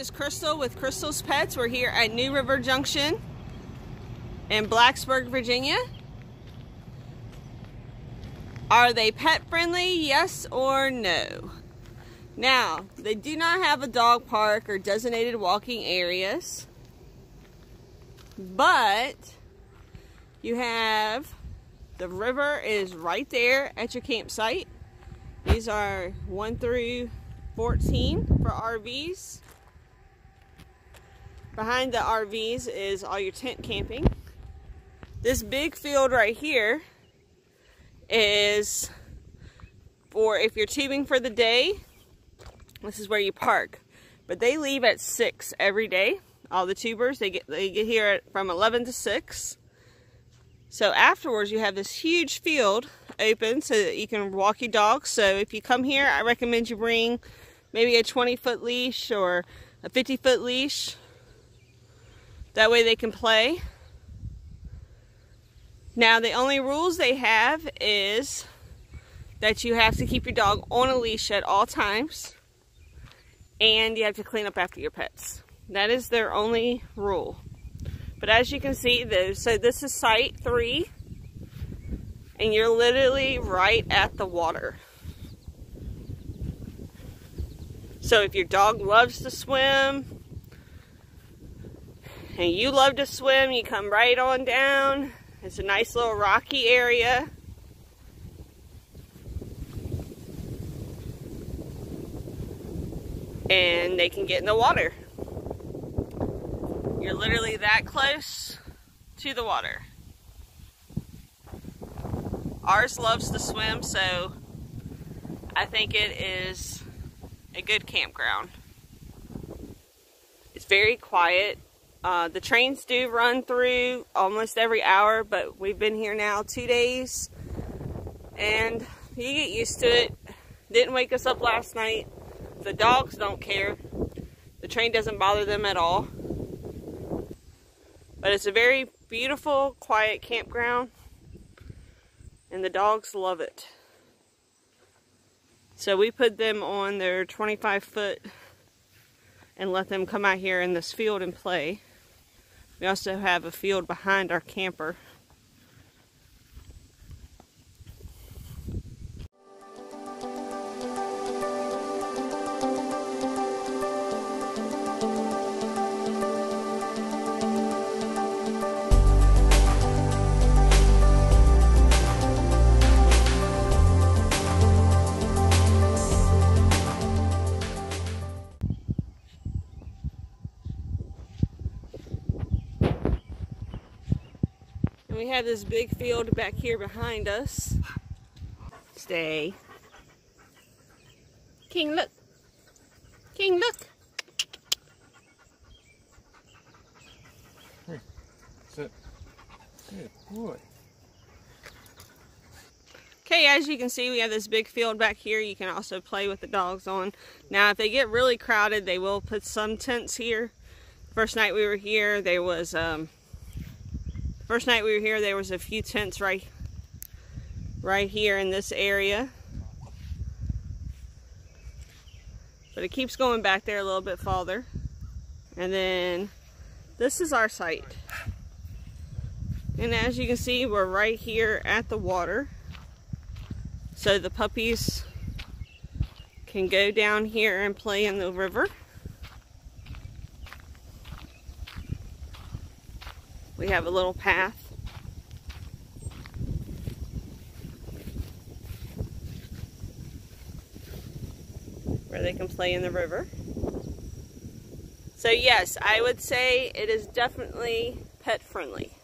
is Crystal with Crystal's Pets. We're here at New River Junction in Blacksburg, Virginia. Are they pet friendly, yes or no? Now, they do not have a dog park or designated walking areas, but you have the river is right there at your campsite. These are 1 through 14 for RVs. Behind the RVs is all your tent camping. This big field right here is for if you're tubing for the day, this is where you park. But they leave at 6 every day. All the tubers, they get, they get here from 11 to 6. So afterwards, you have this huge field open so that you can walk your dogs. So if you come here, I recommend you bring maybe a 20 foot leash or a 50 foot leash. That way they can play. Now the only rules they have is that you have to keep your dog on a leash at all times and you have to clean up after your pets. That is their only rule. But as you can see, so this is site three and you're literally right at the water. So if your dog loves to swim and you love to swim, you come right on down. It's a nice little rocky area. And they can get in the water. You're literally that close to the water. Ours loves to swim, so I think it is a good campground. It's very quiet. Uh, the trains do run through almost every hour, but we've been here now two days and you get used to it. Didn't wake us up last night. The dogs don't care. The train doesn't bother them at all. But it's a very beautiful, quiet campground and the dogs love it. So we put them on their 25 foot and let them come out here in this field and play. We also have a field behind our camper. We have this big field back here behind us. Stay. King, look. King, look. Sit. Good boy. Okay, as you can see, we have this big field back here. You can also play with the dogs on. Now, if they get really crowded, they will put some tents here. First night we were here, there was um, First night we were here, there was a few tents right, right here in this area. But it keeps going back there a little bit farther. And then this is our site. And as you can see, we're right here at the water. So the puppies can go down here and play in the river. We have a little path. Where they can play in the river. So yes, I would say it is definitely pet friendly.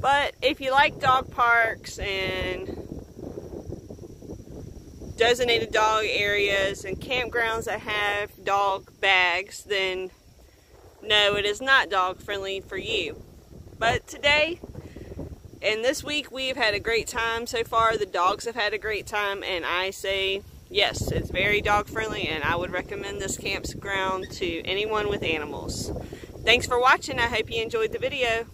But if you like dog parks and designated dog areas and campgrounds that have dog bags, then no, it is not dog friendly for you. But today and this week we've had a great time so far. The dogs have had a great time and I say yes, it's very dog friendly and I would recommend this campground to anyone with animals. Thanks for watching. I hope you enjoyed the video.